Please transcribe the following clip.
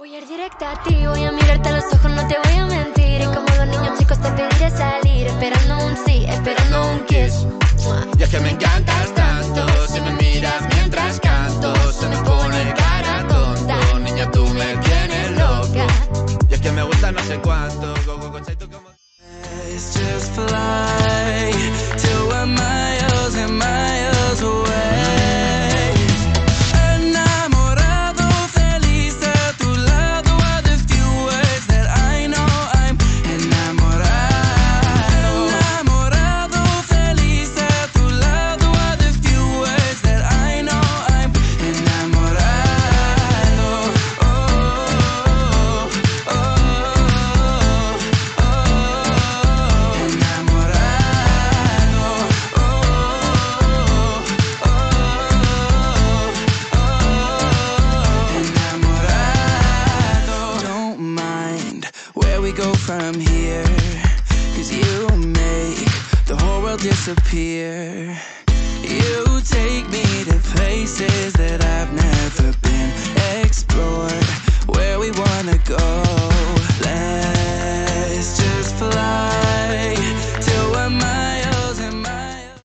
Voy a ir directa a ti, voy a mirarte a los ojos, no te voy a mentir. Y como los niños chicos te pediré salir, esperando un sí, esperando un kiss. Y es que me encantas tanto, si me miras mientras canto, se me pone cara tonta. Niña, tú me tienes loca. Y es que me gusta no sé cuánto. Go, go, go, we go from here, cause you make the whole world disappear. You take me